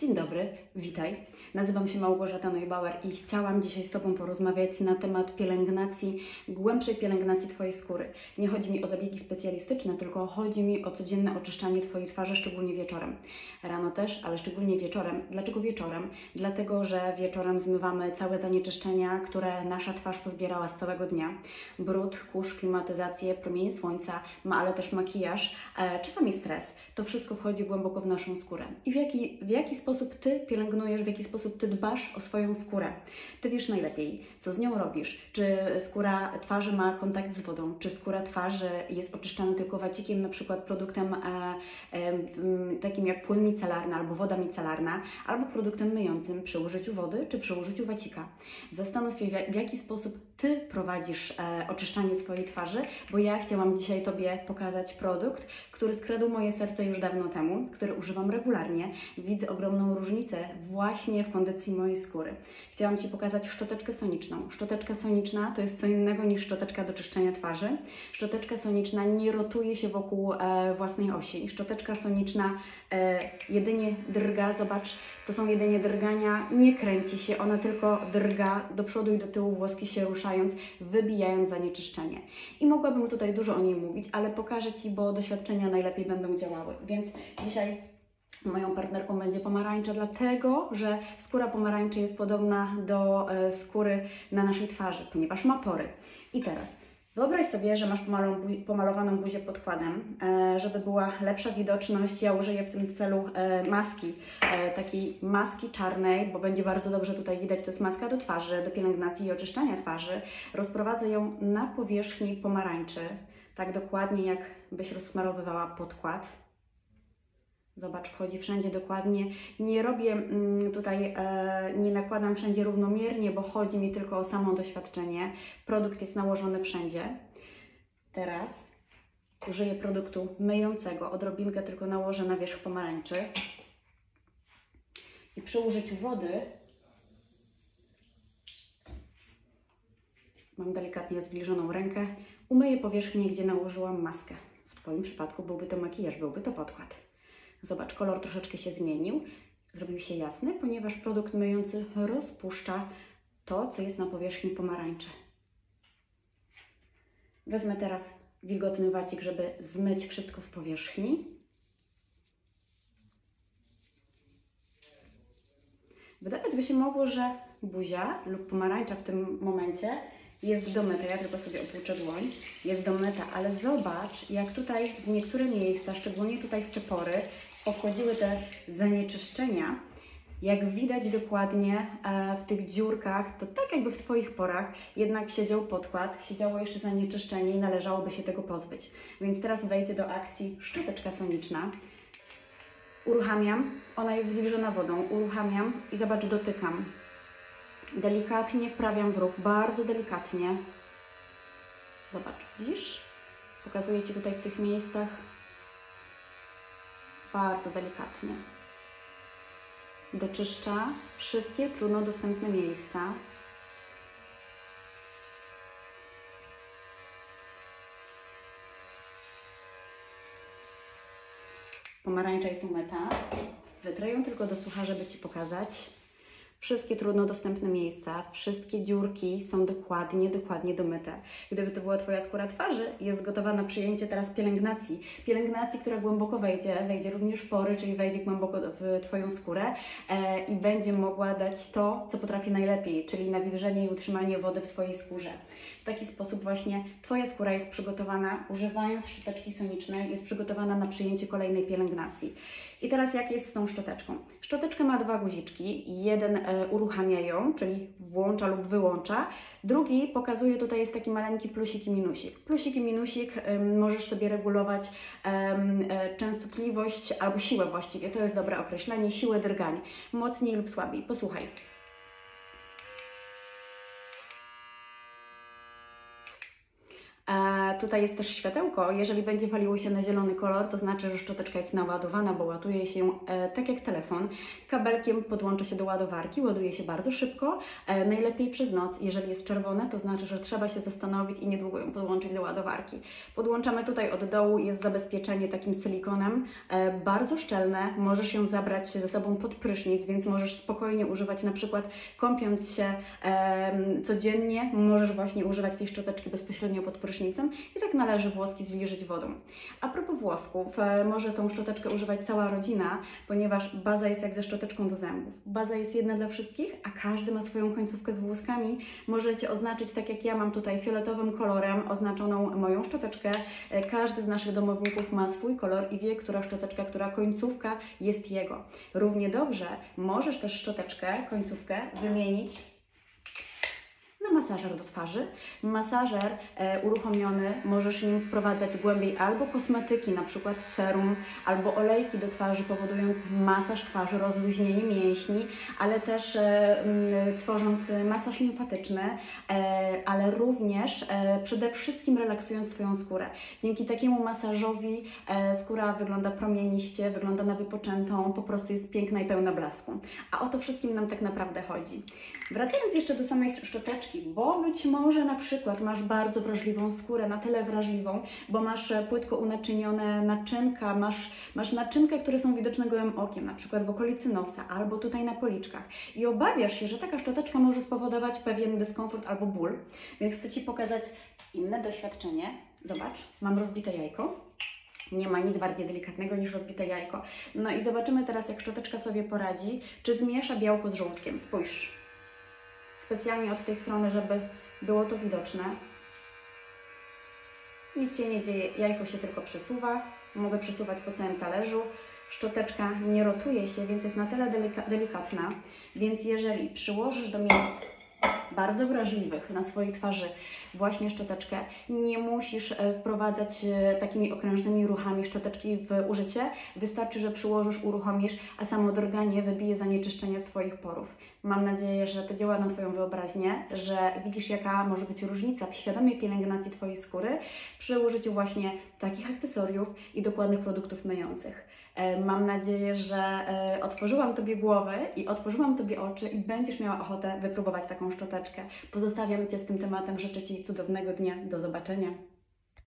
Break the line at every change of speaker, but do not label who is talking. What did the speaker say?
Dzień dobry, witaj. Nazywam się Małgorzata Neubauer i chciałam dzisiaj z Tobą porozmawiać na temat pielęgnacji, głębszej pielęgnacji Twojej skóry. Nie chodzi mi o zabiegi specjalistyczne, tylko chodzi mi o codzienne oczyszczanie Twojej twarzy, szczególnie wieczorem. Rano też, ale szczególnie wieczorem. Dlaczego wieczorem? Dlatego, że wieczorem zmywamy całe zanieczyszczenia, które nasza twarz pozbierała z całego dnia. Brud, kurz, klimatyzację, promienie słońca, ale też makijaż, e, czasami stres. To wszystko wchodzi głęboko w naszą skórę. I w jaki, w jaki sposób Ty pielęgnujesz, w jaki sposób Ty dbasz o swoją skórę? Ty wiesz najlepiej, co z nią robisz. Czy skóra twarzy ma kontakt z wodą? Czy skóra twarzy jest oczyszczana tylko wacikiem, na przykład produktem e, e, takim jak płyn micelarny albo woda micelarna, albo produktem myjącym przy użyciu wody czy przy użyciu wacika? Zastanów się, w jaki sposób Ty prowadzisz e, oczyszczanie swojej twarzy, bo ja chciałam dzisiaj Tobie pokazać produkt, który skradł moje serce już dawno temu, który używam regularnie. Widzę ogromną różnicę właśnie w kondycji mojej skóry. Chciałam Ci pokazać szczoteczkę soniczną. Szczoteczka soniczna to jest co innego niż szczoteczka do czyszczenia twarzy. Szczoteczka soniczna nie rotuje się wokół e, własnej osi. Szczoteczka soniczna e, jedynie drga, zobacz, to są jedynie drgania, nie kręci się, ona tylko drga do przodu i do tyłu, włoski się ruszając, wybijając zanieczyszczenie. I mogłabym tutaj dużo o niej mówić, ale pokażę Ci, bo doświadczenia najlepiej będą działały. Więc dzisiaj Moją partnerką będzie pomarańcza, dlatego że skóra pomarańczy jest podobna do e, skóry na naszej twarzy, ponieważ ma pory. I teraz wyobraź sobie, że masz pomalowaną buzię podkładem, e, żeby była lepsza widoczność. Ja użyję w tym celu e, maski, e, takiej maski czarnej, bo będzie bardzo dobrze tutaj widać. To jest maska do twarzy, do pielęgnacji i oczyszczania twarzy. Rozprowadzę ją na powierzchni pomarańczy, tak dokładnie jak byś rozsmarowywała podkład. Zobacz, wchodzi wszędzie dokładnie. Nie robię mm, tutaj, e, nie nakładam wszędzie równomiernie, bo chodzi mi tylko o samo doświadczenie. Produkt jest nałożony wszędzie. Teraz użyję produktu myjącego. Odrobinkę tylko nałożę na wierzch pomarańczy. I przy użyciu wody mam delikatnie zbliżoną rękę. Umyję powierzchnię, gdzie nałożyłam maskę. W Twoim przypadku byłby to makijaż, byłby to podkład. Zobacz, kolor troszeczkę się zmienił, zrobił się jasny, ponieważ produkt myjący rozpuszcza to, co jest na powierzchni pomarańczy. Wezmę teraz wilgotny wacik, żeby zmyć wszystko z powierzchni. Wydawać by się mogło, że buzia lub pomarańcza w tym momencie jest domyta. Ja tylko sobie opłuczę dłoń. Jest domyta, ale zobacz, jak tutaj w niektóre miejsca, szczególnie tutaj w te pory, pochodziły te zanieczyszczenia. Jak widać dokładnie e, w tych dziurkach, to tak jakby w Twoich porach jednak siedział podkład, siedziało jeszcze zanieczyszczenie i należałoby się tego pozbyć. Więc teraz wejdę do akcji szczoteczka soniczna. Uruchamiam, ona jest zwilżona wodą, uruchamiam i zobacz, dotykam. Delikatnie wprawiam w ruch, bardzo delikatnie. Zobacz, widzisz? Pokazuję Ci tutaj w tych miejscach bardzo delikatnie. Doczyszcza wszystkie trudno dostępne miejsca. Pomarańcza jest umyta. Wytrę ją tylko do sucha, żeby Ci pokazać. Wszystkie trudno dostępne miejsca, wszystkie dziurki są dokładnie, dokładnie domyte. Gdyby to była Twoja skóra twarzy, jest gotowa na przyjęcie teraz pielęgnacji. Pielęgnacji, która głęboko wejdzie, wejdzie również w pory, czyli wejdzie głęboko w Twoją skórę e, i będzie mogła dać to, co potrafi najlepiej, czyli nawilżenie i utrzymanie wody w Twojej skórze. W taki sposób właśnie Twoja skóra jest przygotowana, używając szczoteczki sonicznej, jest przygotowana na przyjęcie kolejnej pielęgnacji. I teraz jak jest z tą szczoteczką? Szczoteczka ma dwa guziczki. Jeden e, uruchamia ją, czyli włącza lub wyłącza. Drugi pokazuje, tutaj jest taki maleńki plusik i minusik. Plusik i minusik możesz sobie regulować e, częstotliwość albo siłę właściwie. To jest dobre określenie. Siłę drgań. Mocniej lub słabiej. Posłuchaj. E, tutaj jest też światełko. Jeżeli będzie waliło się na zielony kolor, to znaczy, że szczoteczka jest naładowana, bo ładuje się e, tak jak telefon. Kabelkiem podłącza się do ładowarki, ładuje się bardzo szybko, e, najlepiej przez noc. Jeżeli jest czerwone, to znaczy, że trzeba się zastanowić i niedługo ją podłączyć do ładowarki. Podłączamy tutaj od dołu, jest zabezpieczenie takim silikonem, e, bardzo szczelne, możesz ją zabrać ze sobą pod prysznic, więc możesz spokojnie używać, na przykład kąpiąc się em, codziennie, możesz właśnie używać tej szczoteczki bezpośrednio pod prysznicem i tak należy włoski zwilżyć wodą. A propos włosków, e, może tą szczoteczkę używać cała rodzina, ponieważ baza jest jak ze szczoteczką do zębów. Baza jest jedna dla wszystkich, a każdy ma swoją końcówkę z włoskami. Możecie oznaczyć tak jak ja mam tutaj fioletowym kolorem oznaczoną moją szczoteczkę. E, Każdy z naszych domowników ma swój kolor i wie, która szczoteczka, która końcówka jest jego. Równie dobrze możesz też szczoteczkę, końcówkę wymienić masażer do twarzy. Masażer e, uruchomiony możesz nim wprowadzać głębiej albo kosmetyki, na przykład serum, albo olejki do twarzy, powodując masaż twarzy, rozluźnienie mięśni, ale też e, m, tworząc masaż limfatyczny, e, ale również e, przede wszystkim relaksując Twoją skórę. Dzięki takiemu masażowi e, skóra wygląda promieniście, wygląda na wypoczętą, po prostu jest piękna i pełna blasku. A o to wszystkim nam tak naprawdę chodzi. Wracając jeszcze do samej szczoteczki, bo być może na przykład masz bardzo wrażliwą skórę, na tyle wrażliwą, bo masz e, płytko unaczynione naczynka, masz, masz naczynkę, które są widoczne gołym okiem, na przykład w okolicy nosa albo tutaj na policzkach i obawiasz się, że taka szczoteczka może spowodować pewien dyskomfort albo ból, więc chcę Ci pokazać inne doświadczenie. Zobacz, mam rozbite jajko. Nie ma nic bardziej delikatnego niż rozbite jajko. No i zobaczymy teraz, jak szczoteczka sobie poradzi, czy zmiesza białko z żołądkiem. Spójrz. Specjalnie od tej strony, żeby było to widoczne. Nic się nie dzieje, jajko się tylko przesuwa. Mogę przesuwać po całym talerzu. Szczoteczka nie rotuje się, więc jest na tyle delika delikatna. Więc jeżeli przyłożysz do miejsc bardzo wrażliwych na swojej twarzy właśnie szczoteczkę. Nie musisz e, wprowadzać e, takimi okrężnymi ruchami szczoteczki w użycie. Wystarczy, że przyłożysz, uruchomisz, a samo drganie wybije zanieczyszczenia z Twoich porów. Mam nadzieję, że to działa na Twoją wyobraźnię, że widzisz, jaka może być różnica w świadomej pielęgnacji Twojej skóry przy użyciu właśnie takich akcesoriów i dokładnych produktów myjących. E, Mam nadzieję, że e, otworzyłam Tobie głowę i otworzyłam Tobie oczy i będziesz miała ochotę wypróbować taką szczoteczkę. Pozostawiam Cię z tym tematem. Życzę Ci cudownego dnia. Do zobaczenia.